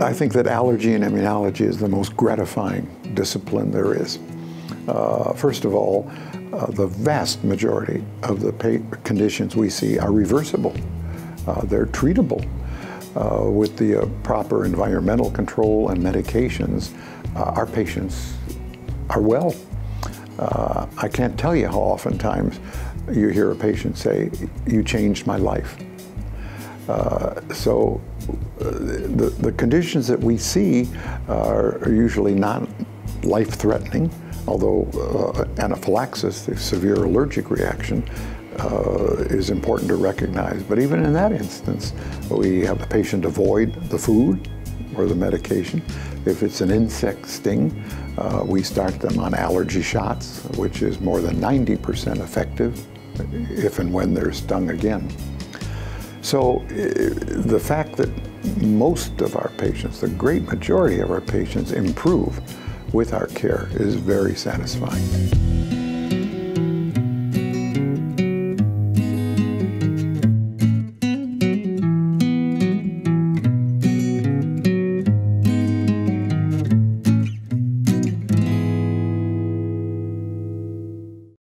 I think that allergy and immunology is the most gratifying discipline there is. Uh, first of all, uh, the vast majority of the conditions we see are reversible. Uh, they're treatable uh, with the uh, proper environmental control and medications. Uh, our patients are well. I can't tell you how oftentimes you hear a patient say, "You changed my life." so the, the conditions that we see are, usually not life-threatening, although uh, anaphylaxis, the severe allergic reaction, uh, is important to recognize. But even in that instance, we have the patient avoid the food or the medication. If it's an insect sting, uh, we start them on allergy shots, which is more than 90% effective if and when they're stung again. So uh, the fact that most of our patients, the great majority of our patients improve with our care is very satisfying.